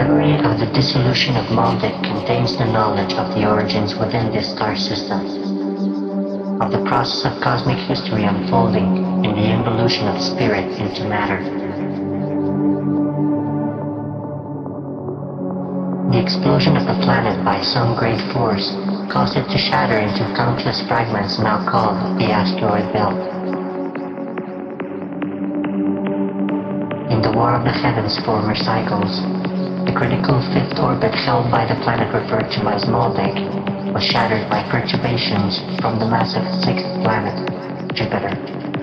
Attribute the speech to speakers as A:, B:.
A: memory of the dissolution of Maldek contains the knowledge of the origins within this star system, of the process of cosmic history unfolding in the involution of spirit into matter. The explosion of the planet by some great force caused it to shatter into countless fragments now called the asteroid belt. In the War of the Heavens former cycles, the critical fifth orbit held by the planet referred to as Maldek was shattered by perturbations from the massive sixth planet, Jupiter.